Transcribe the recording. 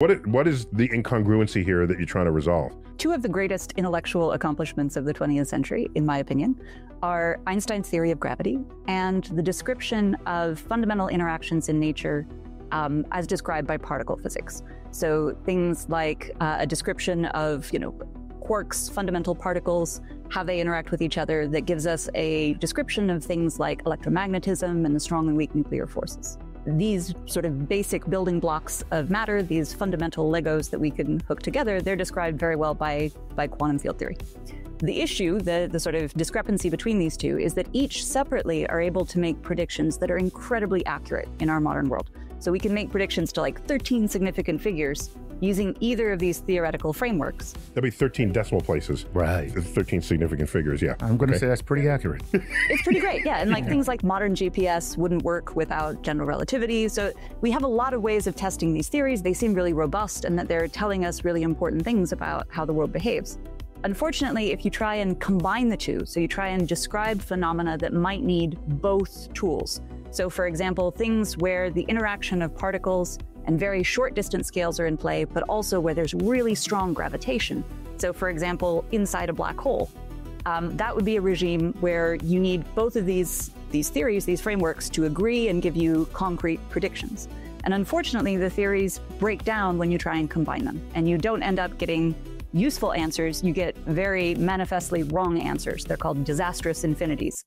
What, what is the incongruency here that you're trying to resolve? Two of the greatest intellectual accomplishments of the 20th century, in my opinion, are Einstein's theory of gravity and the description of fundamental interactions in nature um, as described by particle physics. So things like uh, a description of, you know, quarks, fundamental particles, how they interact with each other that gives us a description of things like electromagnetism and the strong and weak nuclear forces these sort of basic building blocks of matter, these fundamental Legos that we can hook together, they're described very well by, by quantum field theory. The issue, the, the sort of discrepancy between these two, is that each separately are able to make predictions that are incredibly accurate in our modern world. So we can make predictions to like 13 significant figures using either of these theoretical frameworks. That'd be 13 decimal places. Right. 13 significant figures, yeah. I'm going to okay. say that's pretty accurate. it's pretty great, yeah. And like things like modern GPS wouldn't work without general relativity. So we have a lot of ways of testing these theories. They seem really robust and that they're telling us really important things about how the world behaves. Unfortunately, if you try and combine the two, so you try and describe phenomena that might need both tools. So for example, things where the interaction of particles and very short distance scales are in play, but also where there's really strong gravitation. So, for example, inside a black hole, um, that would be a regime where you need both of these, these theories, these frameworks, to agree and give you concrete predictions. And unfortunately, the theories break down when you try and combine them, and you don't end up getting useful answers, you get very manifestly wrong answers. They're called disastrous infinities.